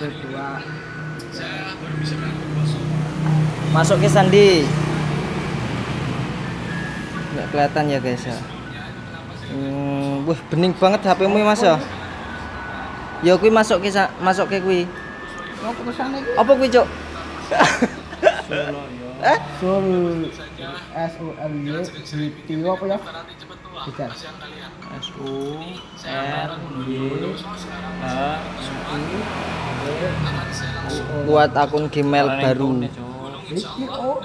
berdua Masuk ke sandi. Nggak kelihatan ya guys ya. Hmm, wah bening banget HP-mu ya, Mas ya. Ya kuwi masuk ke masuk ke ini Apa kuwi, Cuk? eh? Sul S U L Y. G apa ya? tidak S U R Y buat akun Gmail baru. oh